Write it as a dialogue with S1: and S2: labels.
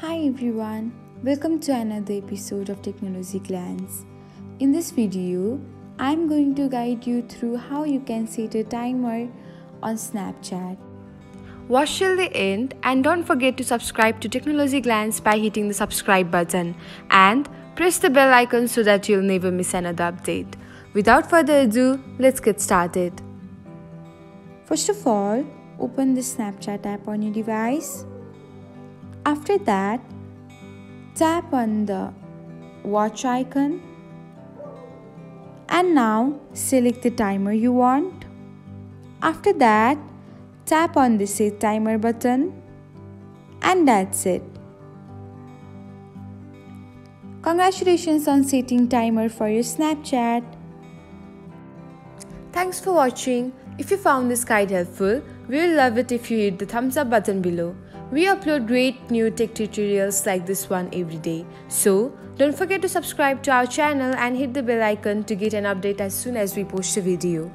S1: Hi everyone, welcome to another episode of Technology Glance. In this video, I'm going to guide you through how you can set a timer on Snapchat.
S2: Watch till the end and don't forget to subscribe to Technology Glance by hitting the subscribe button and press the bell icon so that you'll never miss another update. Without further ado, let's get started.
S1: First of all, open the Snapchat app on your device. After that, tap on the watch icon and now select the timer you want. After that, tap on the set timer button and that's it. Congratulations on setting timer for your Snapchat.
S2: Thanks for watching. If you found this guide helpful, we will love it if you hit the thumbs up button below. We upload great new tech tutorials like this one every day. So, don't forget to subscribe to our channel and hit the bell icon to get an update as soon as we post a video.